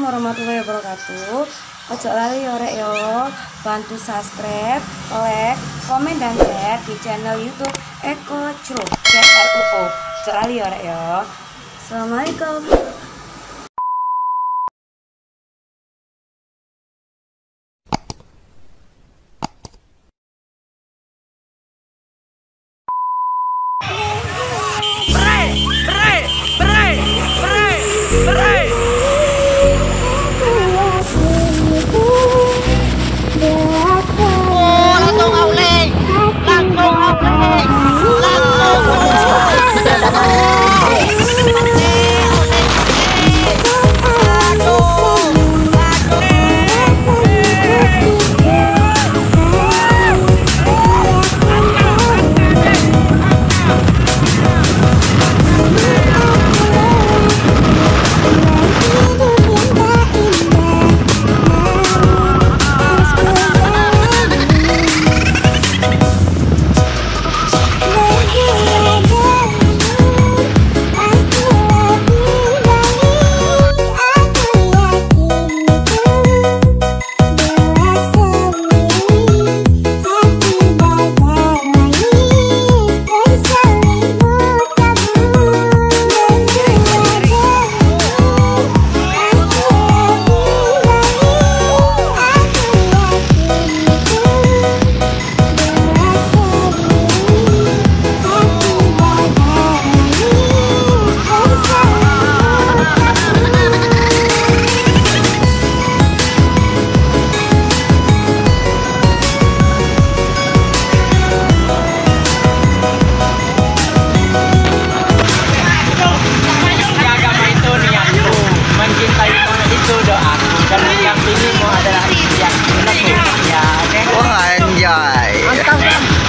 warahmatullahi wabarakatuh. Ojo lali yo rek yo, bantu subscribe, like, komen dan share di channel YouTube Eko Cro CRUO. Ojo lali yo rek yo. Assalamualaikum. yang ini mau adalah yang menepuk ya oke okay? wah anjay mantap